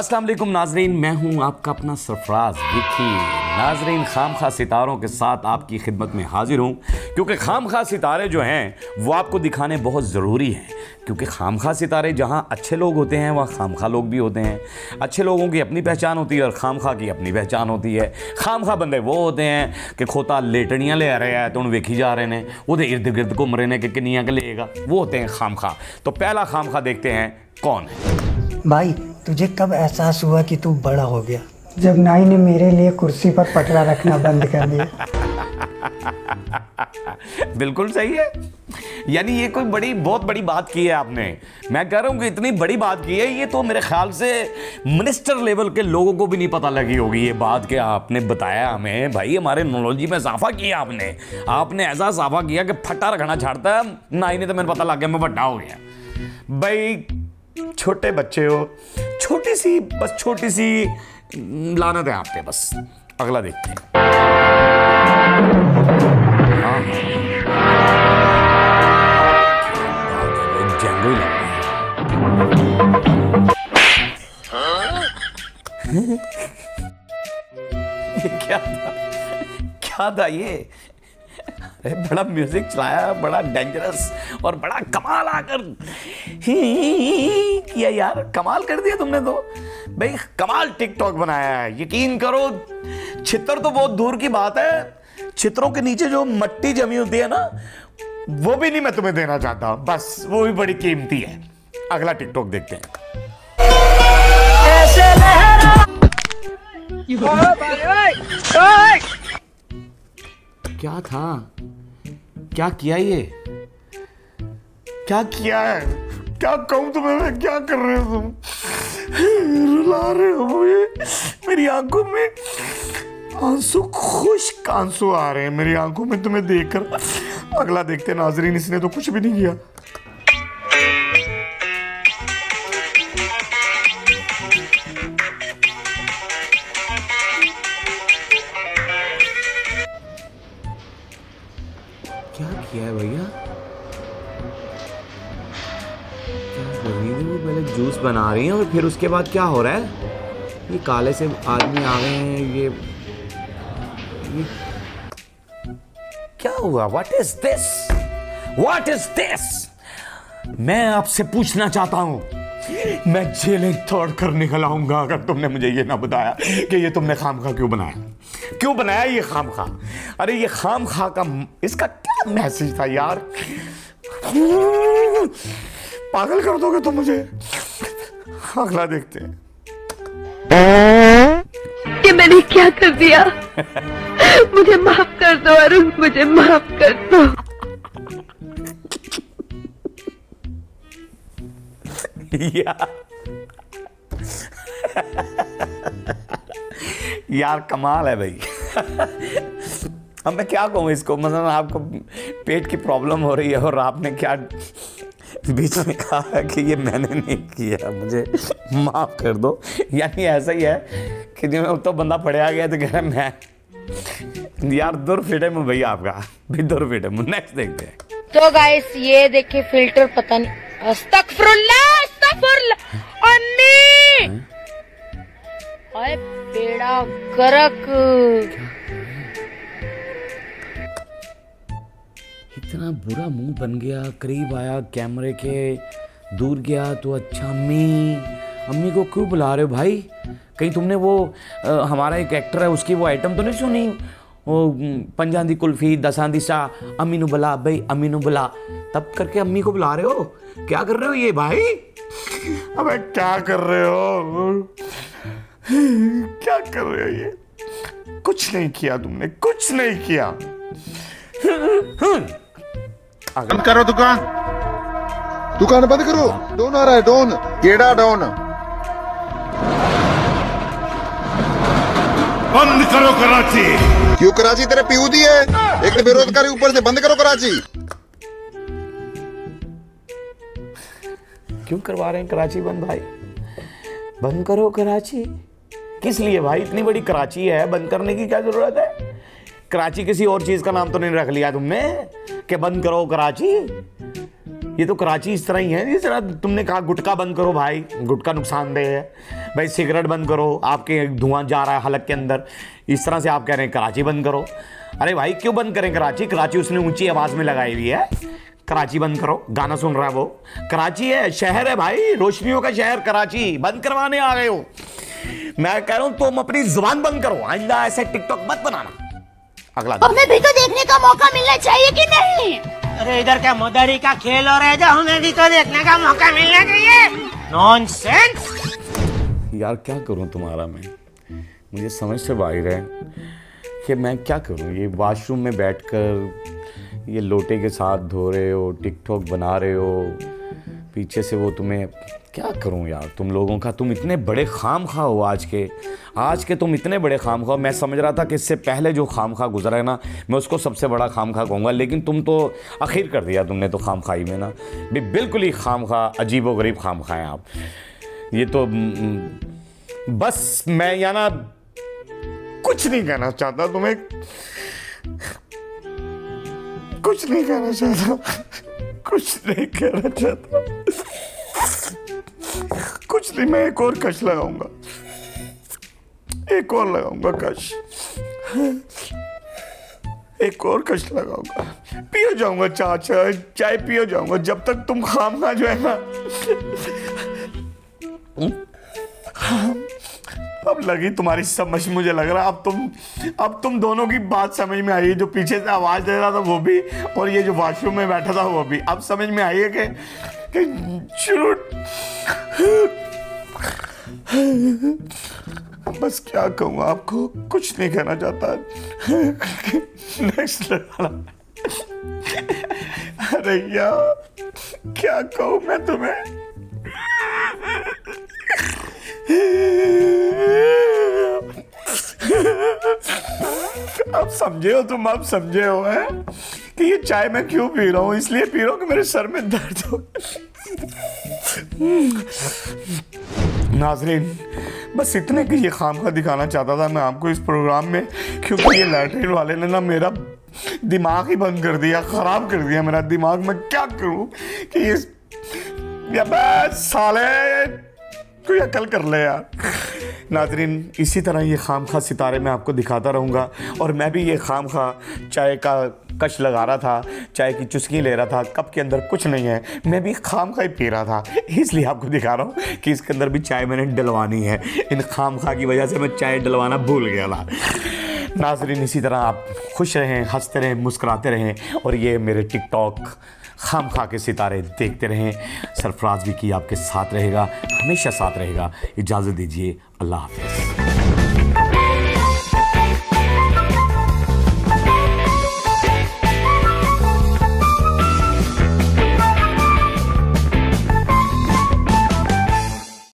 अस्सलाम वालेकुम नाजरीन, मैं हूँ आपका अपना सरफराज विकी। नाजरीन खाम खा सितारों के साथ आपकी खिदमत में हाजिर हूँ, क्योंकि खाम खा सितारे जो हैं, वो आपको दिखाने बहुत ज़रूरी हैं। क्योंकि खाम खा सितारे जहाँ अच्छे लोग होते हैं, वहाँ खाम खा लोग भी होते हैं। अच्छे लोगों की अपनी पहचान होती है और खाम खा की अपनी पहचान होती है। खाम खा बंदे वो होते हैं कि खोता लेटनियाँ ले आ रहे हैं तो उन वेखी जा रहे हैं वो इर्द गिर्द घूम रहे हैं कि किनियाँ के लेगा। वो होते हैं खाम खा तो पहला खाम खा देखते हैं, कौन है? भाई तुझे कब एहसास हुआ कि तू बड़ा हो गया? जब नाई ने मेरे लिए कुर्सी पर पटरा रखना बंद कर दिया। बिल्कुल सही है। यानी ये कोई बड़ी बहुत बड़ी बात की है आपने। मैं कह रहा हूँ कि इतनी बड़ी बात की है ये तो मेरे ख्याल से मिनिस्टर लेवल के लोगों को भी नहीं पता लगी होगी ये बात कि आपने बताया हमें भाई हमारे नॉलेज में इजाफा किया आपने। आपने ऐसा इजाफा किया कि फटा रखना छाड़ता है ना ही नहीं तो मैंने पता लग गया मैं बड्डा हो गया। भाई छोटे बच्चे हो छोटी सी, बस छोटी सी लानत है आप पे बस। अगला देखते हैं। हाँ है। ये क्या था? क्या था ये? अरे बड़ा म्यूज़िक चलाया बड़ा डेंजरस और बड़ा कमाल आकर। ही किया यार कमाल कर दिया तुमने तो। भाई कमाल टिकटॉक बनाया है यकीन करो चित्र तो बहुत दूर की बात है। चित्रों के नीचे जो मट्टी जमी होती है ना वो भी नहीं मैं तुम्हें देना चाहता। बस वो भी बड़ी कीमती है। अगला टिकटॉक देखते हैं। क्या था? क्या किया ये? क्या किया है? क्या कहूँ तुम्हें मैं? क्या कर रहे हो तुम? रुला रहे हो मुझे? मेरी आँखों में आँसू खुश आँसू आ रहे हैं मेरी आँखों में तुम्हें देखकर। अगला देखते नाजरीन, इसने तो कुछ भी नहीं क्या। जूस बना रही है और फिर उसके बाद क्या हो रहा है? ये काले से आदमी आ गए हैं, ये ये क्या हुआ? What is this what is this मैं आपसे पूछना चाहता हूँ। मैं जेलें तोड़ कर निकल आऊँगा अगर तुमने मुझे ये ना बताया कि ये तुमने खाम खा क्यों बनाया। क्यों बनाया ये खाम खा अरे ये खाम खा का इसका क्या मैसेज था यार? पागल कर दोगे तुम मुझे? अगला देखते हैं। कि मैंने क्या कर दिया? मुझे माफ़ कर दो अरुण मुझे माफ़ कर दो। यार यार कमाल है भाई। अब मैं क्या कहूँ इसको? मतलब आपको पेट की प्रॉब्लम हो रही है और आपने क्या बीच में कहा कि ये मैंने नहीं किया मुझे माफ़ कर दो। यानी ऐसा ही है कि जो तो बंदा पढ़िया गया तो कह रहा मैं यार दुर फिट है भैया आपका। भी दुर फिट है नेक्स्ट देखते हैं। तो गाइस ये देखिए फ़िल्टर पता नहीं अस्तगफिरुल्लाह अस्तगफिरुल्लाह अम्मी! ओए बेड़ा करक इतना बुरा मुँह बन गया करीब आया कैमरे के दूर गया तो अच्छा अम्मी अम्मी को क्यों बुला रहे हो भाई? कहीं तुमने वो अ, हमारा एक एक्टर है उसकी वो आइटम तो नहीं सुनी? वो पंजां दी कुल्फी दसां दी सा अम्मी बुला भाई अम्मी बुला। तब करके अम्मी को बुला रहे हो? क्या कर रहे हो ये भाई? अबे क्या कर रहे हो? क्या कर रहे हो ये? कुछ नहीं किया तुमने कुछ नहीं किया। बंद करो दुकान। दुकान बंद करो। डोन आ रहा है डोन। केड़ा डोन। बंद करो कराची। क्यों कराची? तेरे पीऊ दी है। एक तो बेरोजगारी ऊपर से बंद करो कराची। क्यों करवा रहे हैं कराची बंद भाई? बंद करो कराची। किस लिए भाई? इतनी बड़ी कराची है बंद करने की क्या ज़रूरत है? कराची किसी और चीज़ का नाम तो नहीं रख लिया तुमने? कि बंद करो कराची? ये तो कराची इस तरह ही है। जिस तरह तुमने कहा गुटखा बंद करो भाई। गुटखा नुकसानदेह है। भाई सिगरेट बंद करो। आपके धुआँ जा रहा है हलक के अंदर। इस तरह से आप कह रहे हैं कराची बंद करो। अरे भाई क्यों बंद करें कराची? कराची उसने ऊँची आवाज़ में लगाई हुई है। कराची बंद करो। गाना सुन रहा है वो। कराची है, शहर है भाई। रोशनियों का शहर कराची। बंद करवाने आ गए हो। मैं कह रहा हूँ, तुम अपनी ज़ुबान बंद करो। आइंदा ऐसे टिकटॉक मत बनाना। अगला हमें भी तो देखने का मौका मिलना चाहिए कि नहीं? अरे इधर क्या मदारी का खेल हो रहा है? जो हमें भी तो देखने का मौका मिलना चाहिए। नॉनसेंस यार क्या करूँ तुम्हारा मैं? मुझे समझ से बाहर है कि मैं क्या करूँ? ये वॉशरूम में बैठकर ये लोटे के साथ धो रहे हो टिकटॉक बना रहे हो पीछे से वो तुम्हें क्या करूँ यार? तुम लोगों का तुम इतने बड़े खाम खा हो आज के। आज के तुम इतने बड़े खाम खा मैं समझ रहा था कि इससे पहले जो खाम खा गुजरा है ना, मैं उसको सबसे बड़ा खाम खा कहूँगा, लेकिन तुम तो आखिर कर दिया तुमने तो खाम खाई में ना। भी बिल्कुल ही खाम खा अजीब व गरीब खाम खाएँ आप। ये तो बस मैं या ना कुछ नहीं कहना चाहता तुम्हें। कुछ नहीं कहना चाहता। कुछ नहीं कहना चाहता। कुछ नहीं मैं एक और कश लगाऊँगा। एक और लगाऊँगा कश। एक और कश लगाऊँगा। पियो जाऊँगा चाचा चाय पियो जाऊँगा जब तक तुम खाम ना जो है ना। अब लगी तुम्हारी समझ मुझे लग रहा अब तुम अब तुम दोनों की बात समझ में आई है जो पीछे से आवाज़ दे रहा था वो भी और ये जो वॉशरूम में बैठा था वो भी। अब समझ में आई है कि, कि बस क्या कहूँ, आपको कुछ नहीं कहना चाहता। नेक्स्ट अरे यार, क्या कहूँ मैं तुम्हें? अब समझे हो तुम अब समझे हो, है? कि ये चाय मैं क्यों पी रहा हूँ? इसलिए पी रहा हूँ कि मेरे सर में दर्द हो। नाजरीन, बस इतने की ये खाम का दिखाना चाहता था मैं आपको इस प्रोग्राम में, क्योंकि ये लैटरिन वाले ने ना मेरा दिमाग ही बंद कर दिया, ख़राब कर दिया मेरा दिमाग। मैं क्या करूँ कि इस साले, कोई अकल कर ले यार। नाजरीन, इसी तरह ये खाम खा सितारे मैं आपको दिखाता रहूँगा। और मैं भी ये खाम खा चाय का कश लगा रहा था, चाय की चुस्की ले रहा था, कप के अंदर कुछ नहीं है। मैं भी खाम खा ही पी रहा था, इसलिए आपको दिखा रहा हूँ कि इसके अंदर भी चाय मैंने डलवानी है। इन खाम खा की वजह से मैं चाय डलवाना भूल गया था। नाजरीन, इसी तरह आप खुश रहें, हँसते रहें, मुस्कुराते रहें। और ये मेरे टिकटॉक खाम खा के सितारे देखते रहें। सरफराज भी की आपके साथ रहेगा, हमेशा साथ रहेगा। इजाज़त दीजिए, अल्लाह हाफिज़।